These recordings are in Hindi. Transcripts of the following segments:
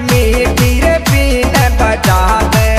में फिर भी बजावे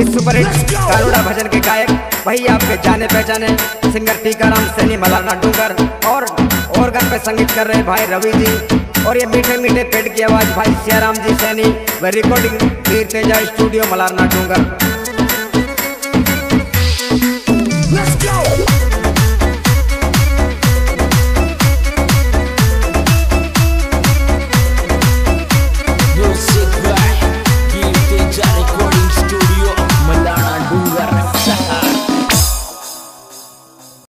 इस सुपर हिट कारोड़ा भजन के गायक वही आपके जाने पहचाने, सिंगर टीकाराम, सैनी, मलाना डूंगर, और और घर पे संगीत कर रहे भाई रवि जी। और ये मीठे मीठे पेट की आवाज़, भाई सियाराम जी, सैनी। व रिकॉर्डिंग स्टूडियो मलारना डूंगर।